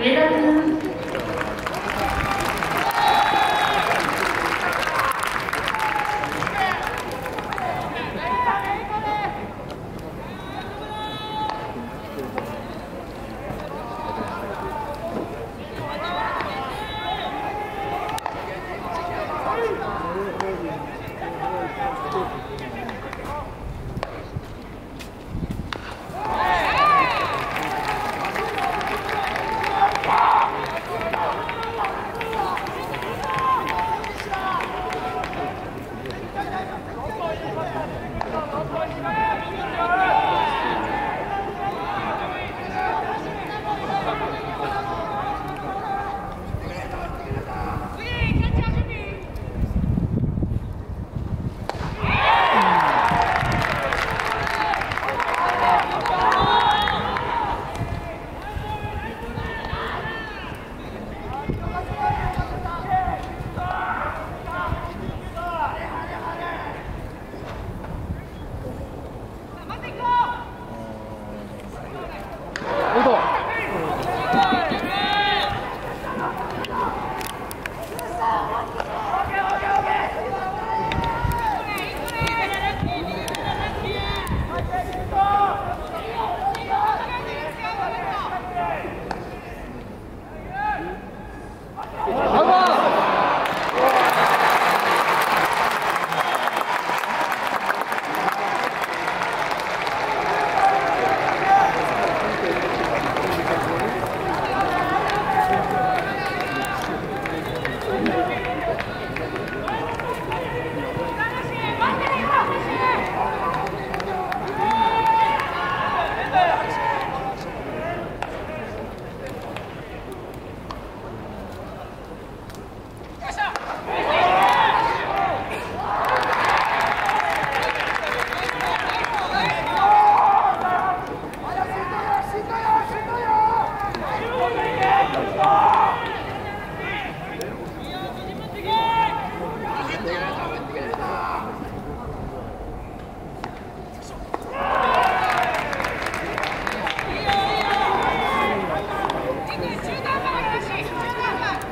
上田君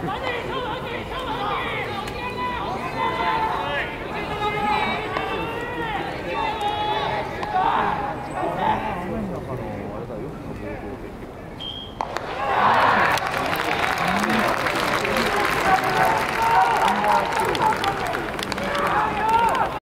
Money!